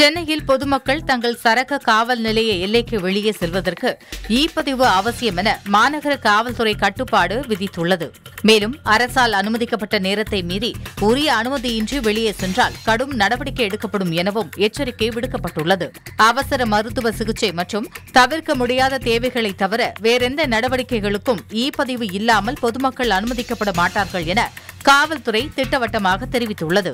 சென்னையில் பொதுமக்கள் தங்கள் சரக்கு காவல் நிலைய எல்லைக்கு வெளியே செல்வதற்கு இ பதிவு அவசியம் என மாநகர காவல்துறை கட்டுப்பாடு விதித்துள்ளது. மேலும் அரசால் அனுமதிக்கப்பட்ட நேரத்தை மீறி உரிய அனுமதியின்றி வெளியே சென்றால் கடும் நடவடிக்கை எடுக்கப்படும் எனவும் எச்சரிக்கை விடுக்கப்பட்டுள்ளது. அவசர மருத்துவ சிகிச்சை மற்றும் தவிர்க்க முடியாத தேவைகளை தவிர வேறெந்த நடவடிக்கைகளுக்கும் இ பதிவு இல்லாமல் பொதுமக்கள் அனுமதிக்கப்பட மாட்டார்கள் என காவல்துறை திட்டவட்டமாக தெரிவித்துள்ளது.